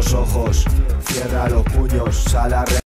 los ojos, cierra los puños, sal a